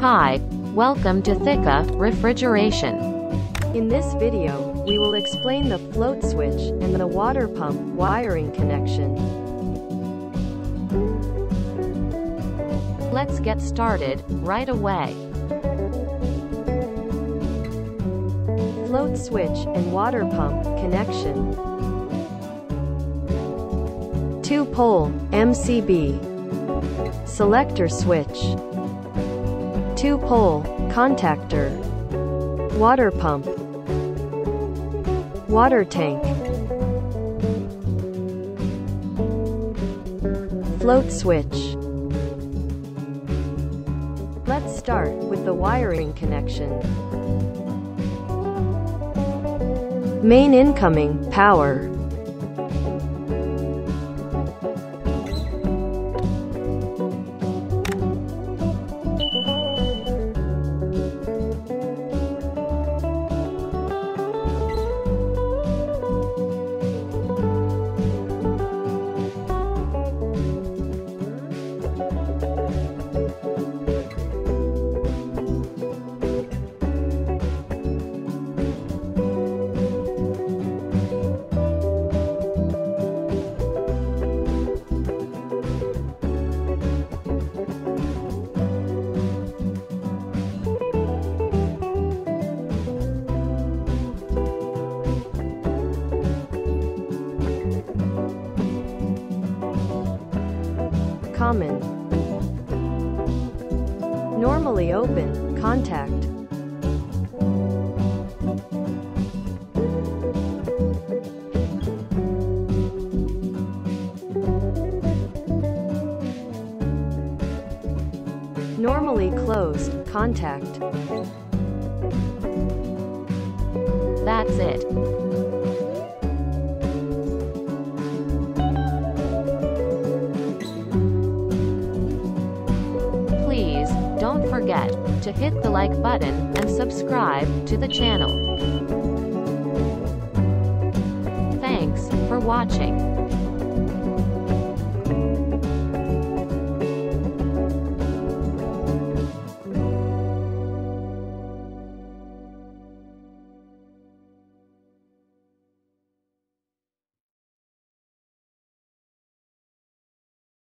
Hi, welcome to Thiqa Refrigeration. In this video, we will explain the float switch and the water pump wiring connection. Let's get started right away. Float switch and water pump connection. 2-pole MCB selector switch 2-pole contactor water pump water tank float switch Let's start with the wiring connection. Main incoming power common. Normally open, contact. Normally closed, contact. That's it. Forget to hit the like button and subscribe to the channel. Thanks for watching.